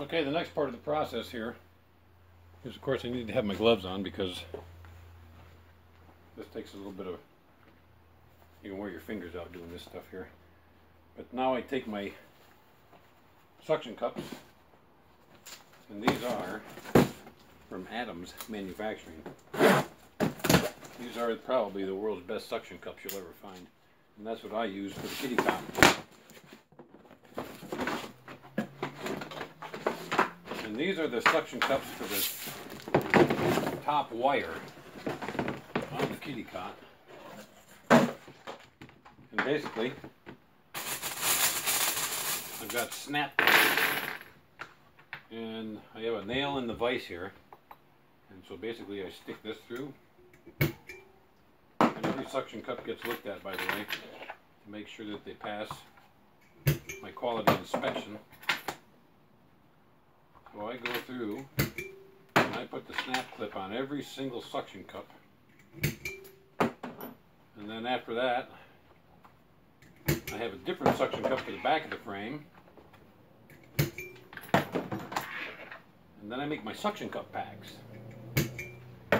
Okay, the next part of the process here is, of course, I need to have my gloves on because this takes a little bit of, you can wear your fingers out doing this stuff here. But now I take my suction cups, and these are from Adams Manufacturing. These are probably the world's best suction cups you'll ever find. And that's what I use for the kitty cot. These are the suction cups for the top wire on the kitty cot. And basically, I've got snap and I have a nail in the vise here. And so basically I stick this through. And every suction cup gets looked at by the way to make sure that they pass my quality inspection. Go through and I put the snap clip on every single suction cup. And then after that, I have a different suction cup for the back of the frame. And then I make my suction cup packs. So,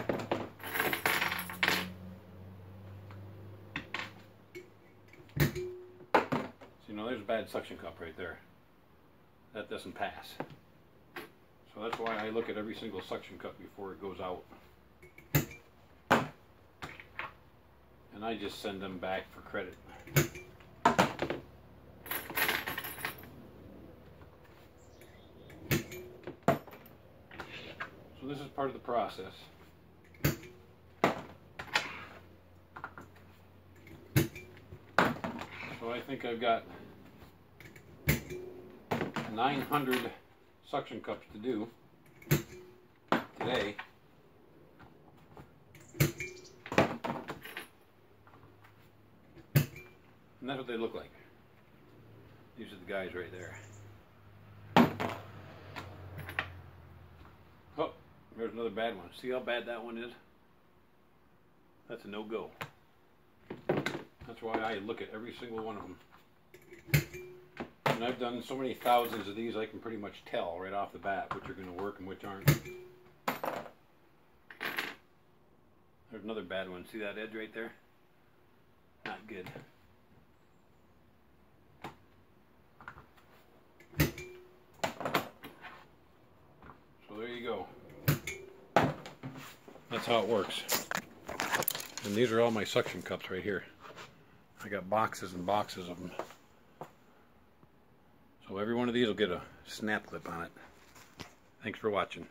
you know, there's a bad suction cup right there. That doesn't pass. That's why I look at every single suction cup before it goes out. And I just send them back for credit. So this is part of the process. So I think I've got 900 suction cups to do today. And that's what they look like. These are the guys right there. Oh, there's another bad one. See how bad that one is? That's a no-go. That's why I look at every single one of them. And I've done so many thousands of these, I can pretty much tell right off the bat which are going to work and which aren't. There's another bad one. See that edge right there? Not good. So there you go. That's how it works. And these are all my suction cups right here. I got boxes and boxes of them. So every one of these will get a snap clip on it. Thanks for watching.